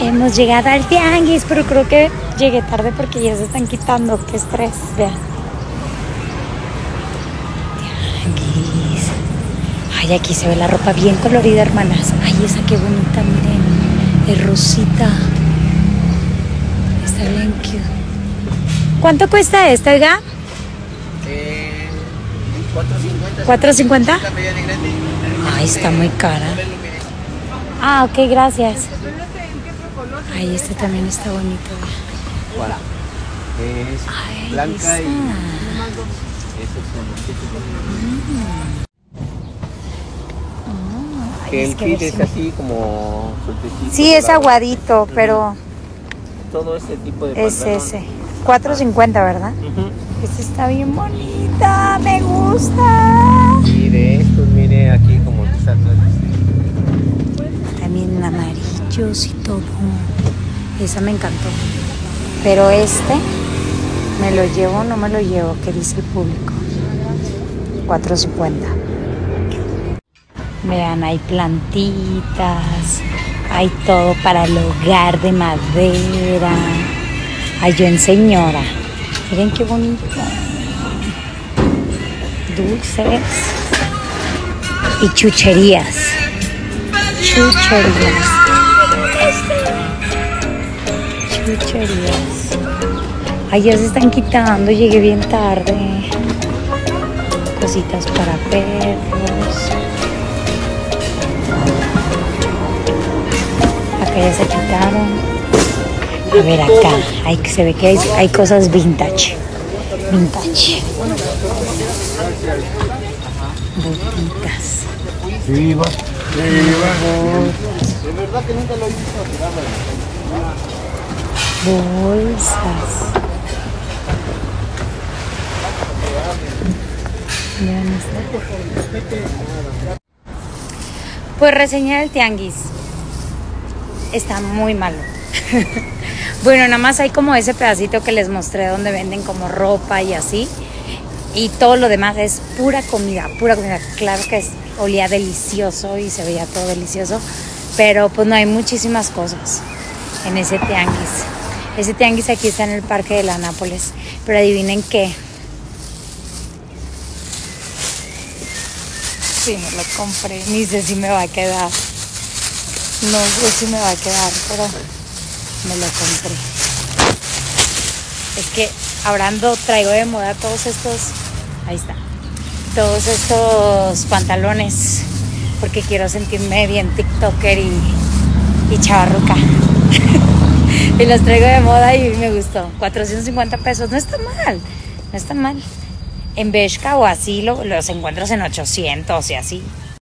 Hemos llegado al tianguis, pero creo que llegué tarde porque ya se están quitando. Qué estrés. Vean. Tianguis. Ay, aquí se ve la ropa bien colorida, hermanas. Ay, esa qué bonita, miren. Es rosita. Está bien cute. ¿Cuánto cuesta esta, oiga? Eh, 4.50. ¿4.50? La mediana y grande. Ay, está muy cara. Ah, ok, gracias. Ay, este también está bonito. Voilà. Es Ay, blanca esa. y. Esos son Ay, Que el kit es así como. Sí, es aguadito, pero Todo ese tipo de es pantalón. ese. 4.50, ¿verdad? Ujú. Esta está bien bonita, me gusta. Y de estos, mire aquí amarillos y todo. Esa me encantó. Pero este, ¿me lo llevo o no me lo llevo? ¿Qué dice el público? 4.50. Vean, hay plantitas, hay todo para el hogar de madera. Ay, yo en señora. Miren qué bonito. Dulces y chucherías. Chucherías. Chucherías. Ay, ya se están quitando, llegué bien tarde. Cositas para perros. Acá ya se quitaron. A ver acá, hay, se ve que hay, hay cosas vintage. Vintage. Botitas. Viva, viva. De verdad que nunca lo he visto. Bolsas. Pues reseñar el tianguis. Está muy malo. bueno, nada más hay como ese pedacito que les mostré donde venden como ropa y así. Y todo lo demás es pura comida, pura comida. Claro que es, olía delicioso y se veía todo delicioso. Pero pues no hay muchísimas cosas en ese tianguis. Ese tianguis aquí está en el Parque de la Nápoles. Pero adivinen qué. Sí, me lo compré. Ni sé si me va a quedar. No sé si me va a quedar, pero me lo compré. Es que hablando, traigo de moda todos estos. Ahí está. Todos estos pantalones. Porque quiero sentirme bien TikToker y, y chavarruca. y los traigo de moda y me gustó. 450 pesos. No está mal. No está mal. En Bershka o así lo- los encuentras en 800 y así.